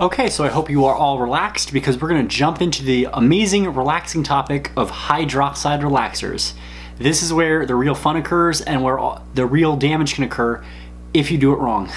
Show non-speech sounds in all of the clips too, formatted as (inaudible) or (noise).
Okay, so I hope you are all relaxed because we're gonna jump into the amazing, relaxing topic of hydroxide relaxers. This is where the real fun occurs and where the real damage can occur if you do it wrong.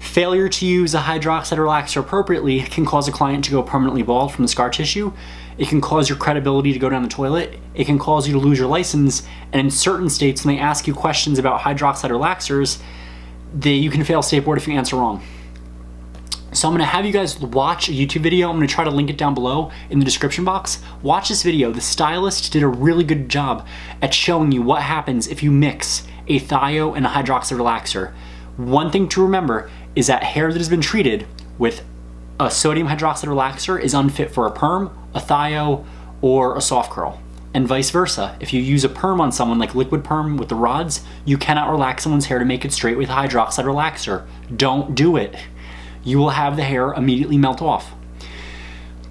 Failure to use a hydroxide relaxer appropriately can cause a client to go permanently bald from the scar tissue. It can cause your credibility to go down the toilet. It can cause you to lose your license. And in certain states, when they ask you questions about hydroxide relaxers, they, you can fail state board if you answer wrong. So I'm gonna have you guys watch a YouTube video. I'm gonna try to link it down below in the description box. Watch this video. The stylist did a really good job at showing you what happens if you mix a thio and a hydroxide relaxer. One thing to remember is that hair that has been treated with a sodium hydroxide relaxer is unfit for a perm, a thio, or a soft curl. And vice versa. If you use a perm on someone like liquid perm with the rods, you cannot relax someone's hair to make it straight with a hydroxide relaxer. Don't do it you will have the hair immediately melt off.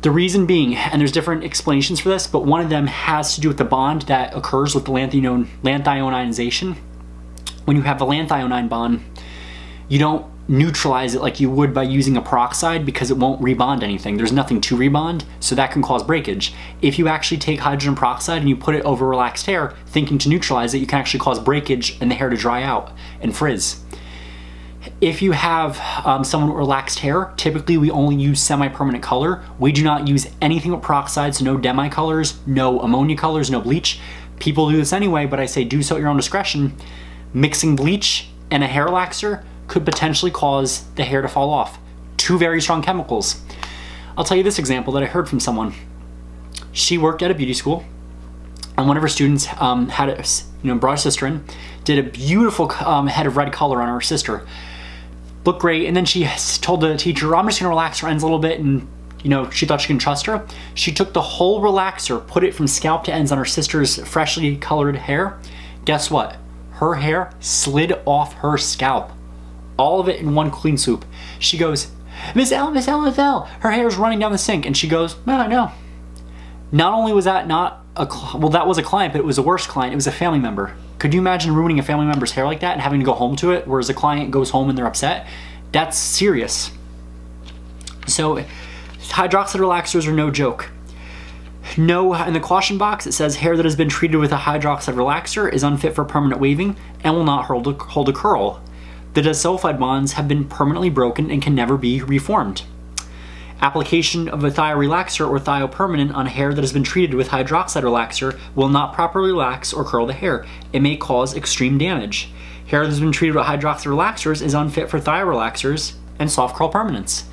The reason being, and there's different explanations for this, but one of them has to do with the bond that occurs with the lanthionine, lanthionization. When you have the lanthionine bond, you don't neutralize it like you would by using a peroxide because it won't rebond anything. There's nothing to rebond, so that can cause breakage. If you actually take hydrogen peroxide and you put it over relaxed hair, thinking to neutralize it, you can actually cause breakage and the hair to dry out and frizz. If you have um, someone with relaxed hair, typically we only use semi-permanent color. We do not use anything with peroxide, so no demi colors, no ammonia colors, no bleach. People do this anyway, but I say do so at your own discretion. Mixing bleach and a hair relaxer could potentially cause the hair to fall off. Two very strong chemicals. I'll tell you this example that I heard from someone. She worked at a beauty school, and one of her students um, had a, you know, brought a sister in, did a beautiful um, head of red color on her sister looked great. And then she told the teacher, I'm just gonna relax her ends a little bit and you know, she thought she can trust her. She took the whole relaxer, put it from scalp to ends on her sister's freshly colored hair. Guess what? Her hair slid off her scalp. All of it in one clean swoop. She goes, Miss L, Miss L, Miss L. Her hair is running down the sink. And she goes, no, no. know. Not only was that not a, well, that was a client, but it was a worse client. It was a family member. Could you imagine ruining a family member's hair like that and having to go home to it, whereas a client goes home and they're upset? That's serious. So hydroxide relaxers are no joke. No, in the caution box it says hair that has been treated with a hydroxide relaxer is unfit for permanent waving and will not hold a, hold a curl. The disulfide bonds have been permanently broken and can never be reformed. Application of a thio-relaxer or thio-permanent on hair that has been treated with hydroxide relaxer will not properly relax or curl the hair. It may cause extreme damage. Hair that has been treated with hydroxide relaxers is unfit for thio-relaxers and soft curl permanents.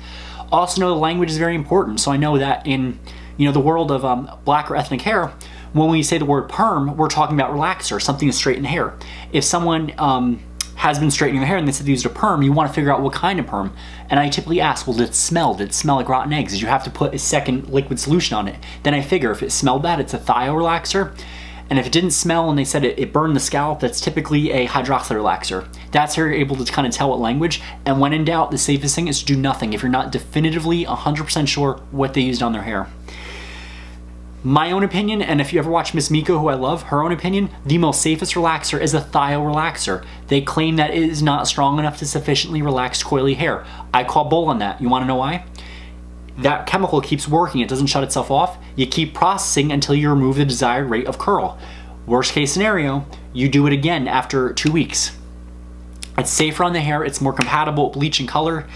Also know the language is very important, so I know that in you know the world of um, black or ethnic hair, when we say the word perm, we're talking about relaxer, something to straighten hair. If someone um, has been straightening their hair and they said they used a perm, you want to figure out what kind of perm. And I typically ask, well, did it smell? Did it smell like rotten eggs? Did you have to put a second liquid solution on it? Then I figure if it smelled bad, it's a thio relaxer. And if it didn't smell and they said it, it burned the scalp, that's typically a hydroxyl relaxer. That's how you're able to kind of tell what language. And when in doubt, the safest thing is to do nothing if you're not definitively 100% sure what they used on their hair. My own opinion, and if you ever watch Miss Miko, who I love, her own opinion, the most safest relaxer is a thio relaxer. They claim that it is not strong enough to sufficiently relax coily hair. I call bull on that. You wanna know why? That chemical keeps working, it doesn't shut itself off. You keep processing until you remove the desired rate of curl. Worst case scenario, you do it again after two weeks. It's safer on the hair, it's more compatible with bleach and color,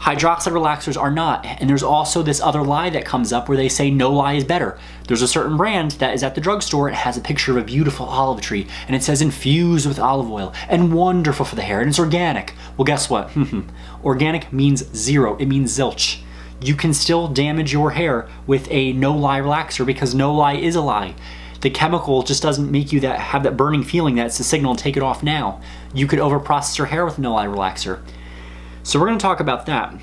Hydroxide relaxers are not. And there's also this other lie that comes up where they say no lye is better. There's a certain brand that is at the drugstore. It has a picture of a beautiful olive tree and it says infused with olive oil and wonderful for the hair and it's organic. Well, guess what? (laughs) organic means zero. It means zilch. You can still damage your hair with a no lye relaxer because no lye is a lie the chemical just doesn't make you that have that burning feeling that it's a signal to take it off now. You could overprocess your hair with no lye relaxer. So we're going to talk about that.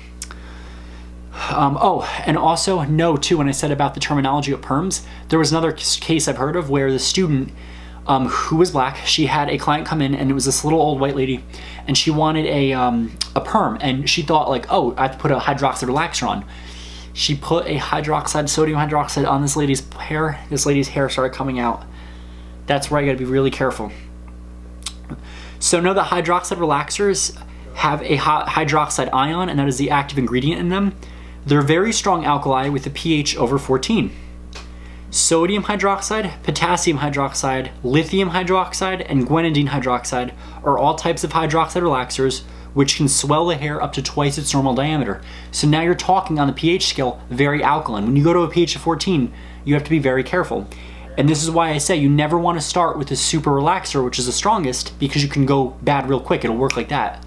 Um, oh, and also no, too, when I said about the terminology of perms, there was another case I've heard of where the student um, who was black, she had a client come in and it was this little old white lady and she wanted a, um, a perm and she thought like, oh, I have to put a hydroxide relaxer on. She put a hydroxide, sodium hydroxide on this lady's hair. This lady's hair started coming out. That's where I gotta be really careful. So know that hydroxide relaxers have a hydroxide ion, and that is the active ingredient in them. They're very strong alkali with a pH over 14. Sodium hydroxide, potassium hydroxide, lithium hydroxide, and guanidine hydroxide are all types of hydroxide relaxers which can swell the hair up to twice its normal diameter. So now you're talking on the pH scale very alkaline. When you go to a pH of 14, you have to be very careful. And this is why I say you never want to start with a super relaxer, which is the strongest, because you can go bad real quick. It'll work like that.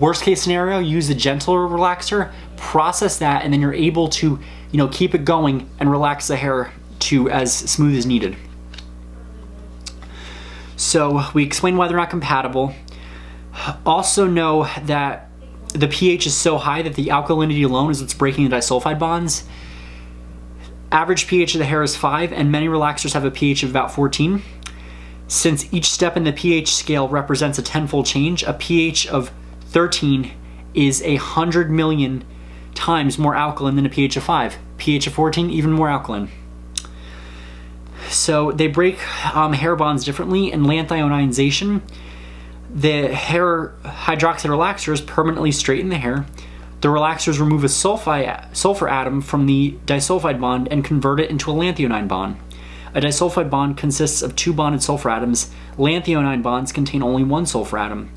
Worst case scenario, use a gentler relaxer, process that, and then you're able to, you know, keep it going and relax the hair to as smooth as needed. So we explain why they're not compatible. Also know that the pH is so high that the alkalinity alone is what's breaking the disulfide bonds. Average pH of the hair is 5, and many relaxers have a pH of about 14. Since each step in the pH scale represents a tenfold change, a pH of 13 is a 100 million times more alkaline than a pH of 5. pH of 14, even more alkaline. So they break um, hair bonds differently, and lanthionization the hair hydroxide relaxers permanently straighten the hair. The relaxers remove a sulfur atom from the disulfide bond and convert it into a lanthionine bond. A disulfide bond consists of two bonded sulfur atoms. Lanthionine bonds contain only one sulfur atom.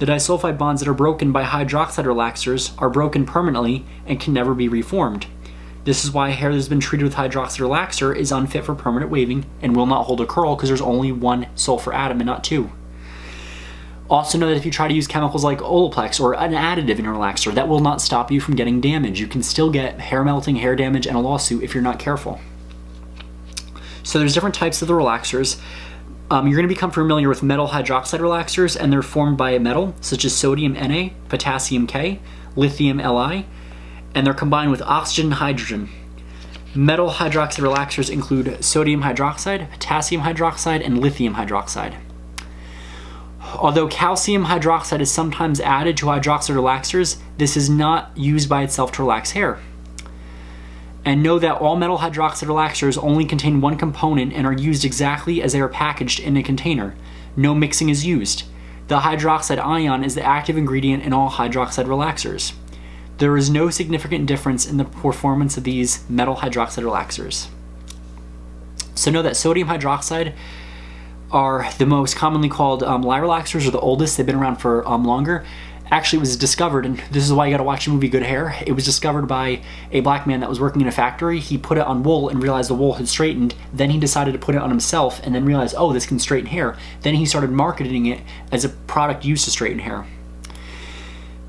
The disulfide bonds that are broken by hydroxide relaxers are broken permanently and can never be reformed. This is why hair that has been treated with hydroxide relaxer is unfit for permanent waving and will not hold a curl because there's only one sulfur atom and not two. Also know that if you try to use chemicals like Olaplex or an additive in your relaxer, that will not stop you from getting damage. You can still get hair melting, hair damage, and a lawsuit if you're not careful. So there's different types of the relaxers. Um, you're going to become familiar with metal hydroxide relaxers, and they're formed by a metal, such as sodium Na, potassium K, lithium Li, and they're combined with oxygen and hydrogen. Metal hydroxide relaxers include sodium hydroxide, potassium hydroxide, and lithium hydroxide. Although calcium hydroxide is sometimes added to hydroxide relaxers, this is not used by itself to relax hair. And know that all metal hydroxide relaxers only contain one component and are used exactly as they are packaged in a container. No mixing is used. The hydroxide ion is the active ingredient in all hydroxide relaxers. There is no significant difference in the performance of these metal hydroxide relaxers. So know that sodium hydroxide are the most commonly called um, relaxers, or the oldest. They've been around for um, longer. Actually, was discovered, and this is why you gotta watch the movie Good Hair. It was discovered by a black man that was working in a factory. He put it on wool and realized the wool had straightened. Then he decided to put it on himself and then realized, oh, this can straighten hair. Then he started marketing it as a product used to straighten hair.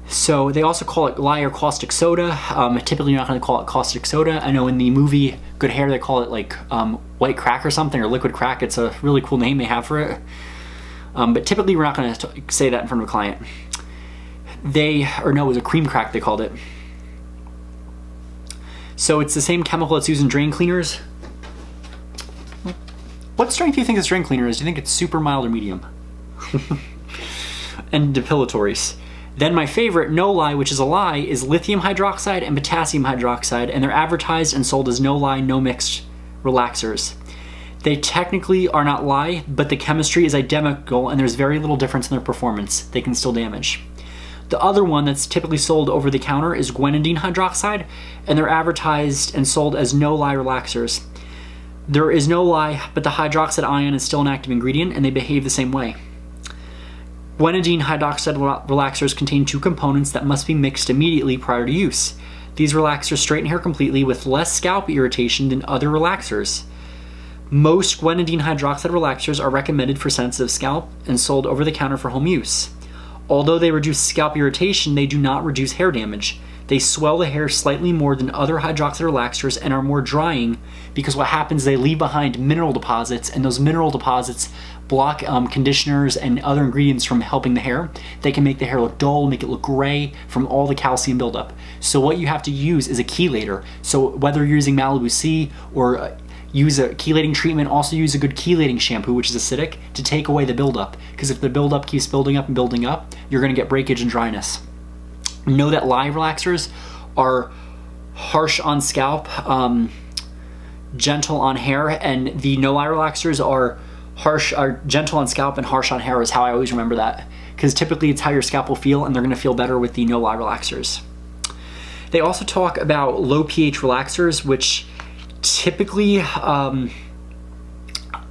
So they also call it lye or caustic soda. Um, typically, you're not going to call it caustic soda. I know in the movie Good Hair, they call it like um, white crack or something, or liquid crack. It's a really cool name they have for it. Um, but typically, we're not going to say that in front of a client. They, or no, it was a cream crack they called it. So it's the same chemical that's used in drain cleaners. What strength do you think this drain cleaner is? Do you think it's super mild or medium? (laughs) and depilatories. Then my favorite, no lye, which is a lie, is lithium hydroxide and potassium hydroxide, and they're advertised and sold as no lye, no mixed relaxers. They technically are not lye, but the chemistry is identical and there's very little difference in their performance. They can still damage. The other one that's typically sold over the counter is guanidine hydroxide, and they're advertised and sold as no lye relaxers. There is no lye, but the hydroxide ion is still an active ingredient and they behave the same way. Guanidine hydroxide relaxers contain two components that must be mixed immediately prior to use. These relaxers straighten hair completely with less scalp irritation than other relaxers. Most guanidine hydroxide relaxers are recommended for sensitive scalp and sold over the counter for home use. Although they reduce scalp irritation, they do not reduce hair damage. They swell the hair slightly more than other hydroxide relaxers and are more drying because what happens is they leave behind mineral deposits and those mineral deposits block um, conditioners and other ingredients from helping the hair. They can make the hair look dull, make it look gray from all the calcium buildup. So what you have to use is a chelator. So whether you're using Malibu C or uh, use a chelating treatment, also use a good chelating shampoo, which is acidic, to take away the buildup. Because if the buildup keeps building up and building up, you're gonna get breakage and dryness. Know that lye relaxers are harsh on scalp, um, gentle on hair, and the no lye relaxers are harsh, are gentle on scalp and harsh on hair is how I always remember that. Because typically it's how your scalp will feel and they're gonna feel better with the no lye relaxers. They also talk about low pH relaxers, which typically, um,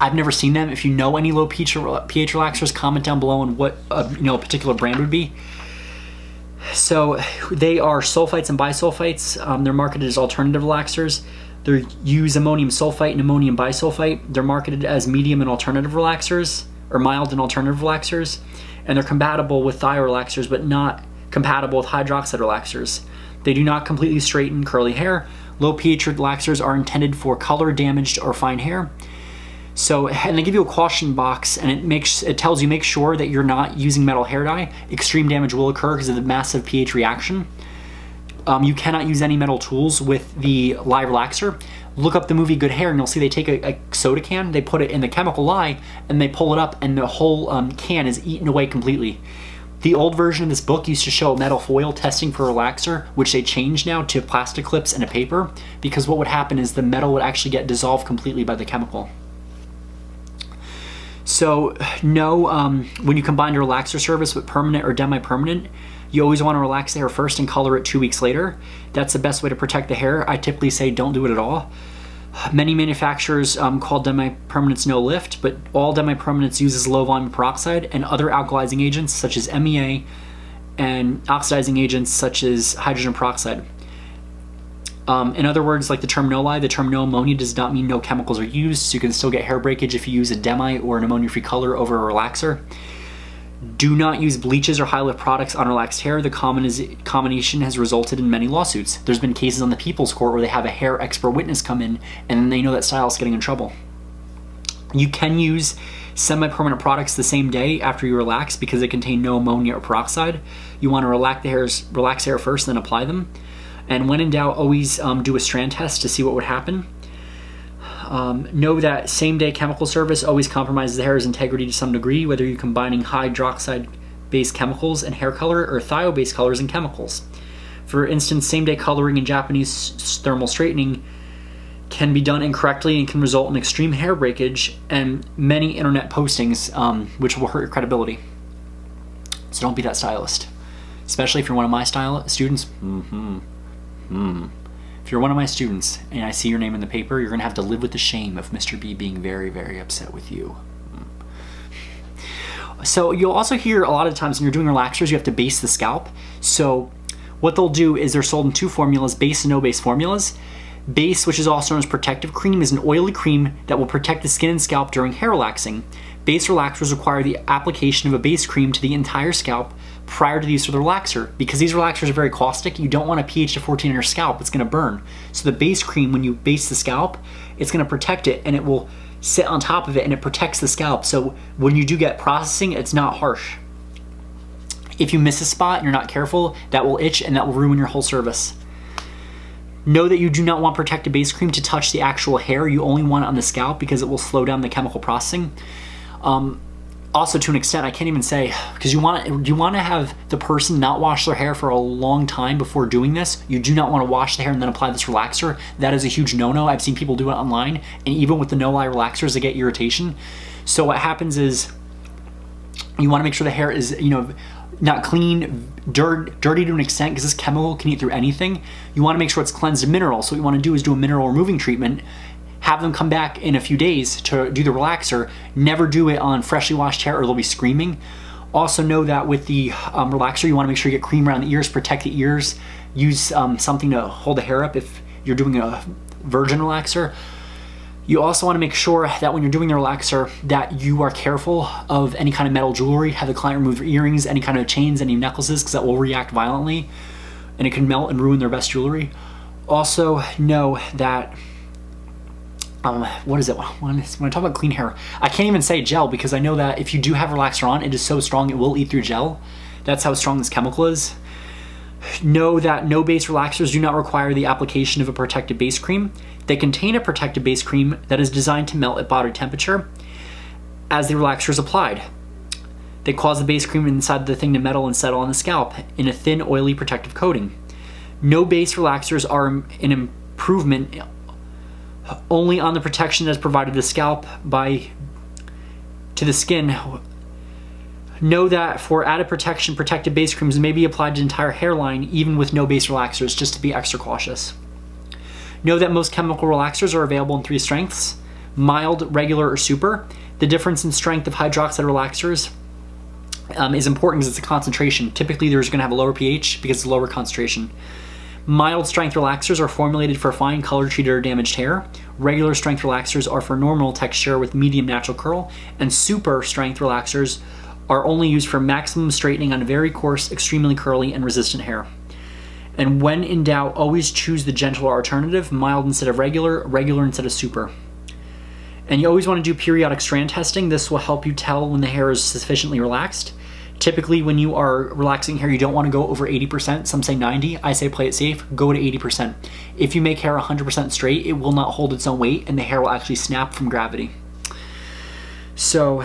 I've never seen them. If you know any low pH, pH relaxers, comment down below on what a, you know a particular brand would be. So they are sulfites and bisulfites. Um, they're marketed as alternative relaxers. They use ammonium sulfite and ammonium bisulfite. They're marketed as medium and alternative relaxers, or mild and alternative relaxers. And they're compatible with thio relaxers, but not compatible with hydroxide relaxers. They do not completely straighten curly hair. Low pH relaxers are intended for color damaged or fine hair. So, and they give you a caution box and it makes it tells you make sure that you're not using metal hair dye. Extreme damage will occur because of the massive pH reaction. Um, you cannot use any metal tools with the lye relaxer. Look up the movie Good Hair and you'll see they take a, a soda can, they put it in the chemical lye, and they pull it up and the whole um, can is eaten away completely. The old version of this book used to show metal foil testing for relaxer, which they changed now to plastic clips and a paper, because what would happen is the metal would actually get dissolved completely by the chemical. So no, um, when you combine your relaxer service with permanent or demi-permanent, you always want to relax the hair first and color it two weeks later. That's the best way to protect the hair. I typically say don't do it at all. Many manufacturers um, call demi-permanents no lift, but all demi-permanents uses low volume peroxide and other alkalizing agents such as MEA and oxidizing agents such as hydrogen peroxide. Um, in other words, like the term no lye, the term no ammonia does not mean no chemicals are used, so you can still get hair breakage if you use a demi or an ammonia-free color over a relaxer. Do not use bleaches or high lift products on relaxed hair. The common combination has resulted in many lawsuits. There's been cases on the People's Court where they have a hair expert witness come in and they know that stylist getting in trouble. You can use semi-permanent products the same day after you relax because they contain no ammonia or peroxide. You want to relax the hairs, relax hair first, then apply them. And when in doubt, always um, do a strand test to see what would happen. Um, know that same day chemical service always compromises the hair's integrity to some degree, whether you're combining hydroxide based chemicals and hair color or thio based colors and chemicals. For instance, same day coloring and Japanese thermal straightening can be done incorrectly and can result in extreme hair breakage and many internet postings, um, which will hurt your credibility. So don't be that stylist, especially if you're one of my style students. Mm-hmm. Hmm. If you're one of my students and I see your name in the paper, you're going to have to live with the shame of Mr. B being very, very upset with you. Hmm. So you'll also hear a lot of times when you're doing relaxers, you have to base the scalp. So what they'll do is they're sold in two formulas, base and no base formulas. Base, which is also known as protective cream, is an oily cream that will protect the skin and scalp during hair relaxing. Base relaxers require the application of a base cream to the entire scalp prior to the use of the relaxer. Because these relaxers are very caustic, you don't want a pH to 14 in your scalp, it's gonna burn. So the base cream, when you base the scalp, it's gonna protect it and it will sit on top of it and it protects the scalp. So when you do get processing, it's not harsh. If you miss a spot and you're not careful, that will itch and that will ruin your whole service. Know that you do not want protective base cream to touch the actual hair. You only want it on the scalp because it will slow down the chemical processing. Um, also to an extent I can't even say because you want you want to have the person not wash their hair for a long time before doing this. You do not want to wash the hair and then apply this relaxer. That is a huge no-no. I've seen people do it online and even with the no lye relaxers they get irritation. So what happens is you want to make sure the hair is you know not clean dirt, dirty to an extent because this chemical can eat through anything. You want to make sure it's cleansed of minerals so what you want to do is do a mineral removing treatment have them come back in a few days to do the relaxer. Never do it on freshly washed hair or they'll be screaming. Also know that with the um, relaxer, you wanna make sure you get cream around the ears, protect the ears. Use um, something to hold the hair up if you're doing a virgin relaxer. You also wanna make sure that when you're doing the relaxer that you are careful of any kind of metal jewelry, have the client remove their earrings, any kind of chains, any necklaces, because that will react violently and it can melt and ruin their best jewelry. Also know that um, what is it? When I talk about clean hair, I can't even say gel because I know that if you do have relaxer on, it is so strong it will eat through gel. That's how strong this chemical is. Know that no base relaxers do not require the application of a protective base cream. They contain a protective base cream that is designed to melt at body temperature as the relaxer is applied. They cause the base cream inside the thing to metal and settle on the scalp in a thin, oily protective coating. No base relaxers are an improvement only on the protection that's provided the scalp by to the skin. Know that for added protection, protective base creams may be applied to the entire hairline even with no base relaxers, just to be extra cautious. Know that most chemical relaxers are available in three strengths, mild, regular, or super. The difference in strength of hydroxide relaxers um, is important because it's a concentration. Typically, there's going to have a lower pH because it's a lower concentration. Mild strength relaxers are formulated for fine color treated or damaged hair. Regular strength relaxers are for normal texture with medium natural curl. And super strength relaxers are only used for maximum straightening on very coarse, extremely curly, and resistant hair. And when in doubt, always choose the gentler alternative, mild instead of regular, regular instead of super. And you always want to do periodic strand testing. This will help you tell when the hair is sufficiently relaxed. Typically, when you are relaxing hair, you don't want to go over 80%. Some say 90. I say play it safe, go to 80%. If you make hair 100% straight, it will not hold its own weight and the hair will actually snap from gravity. So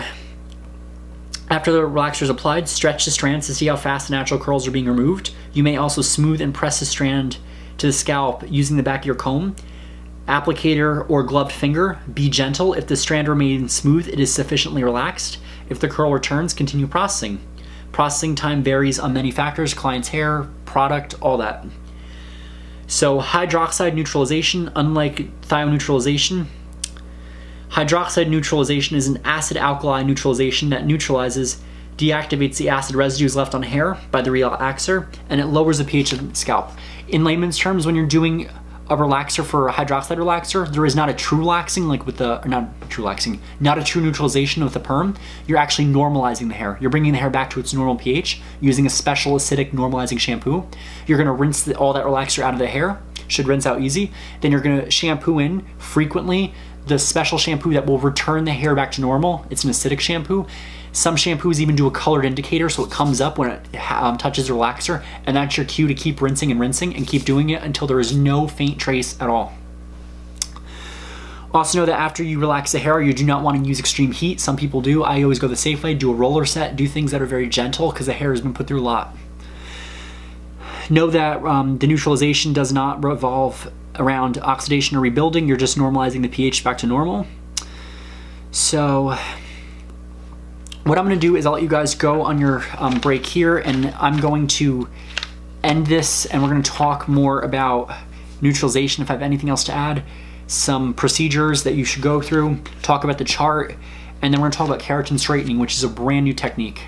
after the relaxer is applied, stretch the strands to see how fast the natural curls are being removed. You may also smooth and press the strand to the scalp using the back of your comb. Applicator or gloved finger, be gentle. If the strand remains smooth, it is sufficiently relaxed. If the curl returns, continue processing. Processing time varies on many factors, client's hair, product, all that. So hydroxide neutralization, unlike thioneutralization, hydroxide neutralization is an acid-alkali neutralization that neutralizes, deactivates the acid residues left on hair by the relaxer, and it lowers the pH of the scalp. In layman's terms, when you're doing a relaxer for a hydroxide relaxer, there is not a true relaxing like with the, not true relaxing, not a true neutralization with the perm. You're actually normalizing the hair. You're bringing the hair back to its normal pH using a special acidic normalizing shampoo. You're gonna rinse the, all that relaxer out of the hair, should rinse out easy. Then you're gonna shampoo in frequently the special shampoo that will return the hair back to normal. It's an acidic shampoo. Some shampoos even do a colored indicator so it comes up when it um, touches the relaxer and that's your cue to keep rinsing and rinsing and keep doing it until there is no faint trace at all. Also know that after you relax the hair, you do not want to use extreme heat. Some people do. I always go the safe way, do a roller set, do things that are very gentle because the hair has been put through a lot. Know that um, the neutralization does not revolve around oxidation or rebuilding. You're just normalizing the pH back to normal. So what I'm gonna do is I'll let you guys go on your um, break here and I'm going to end this and we're gonna talk more about neutralization if I have anything else to add, some procedures that you should go through, talk about the chart, and then we're gonna talk about keratin straightening, which is a brand new technique.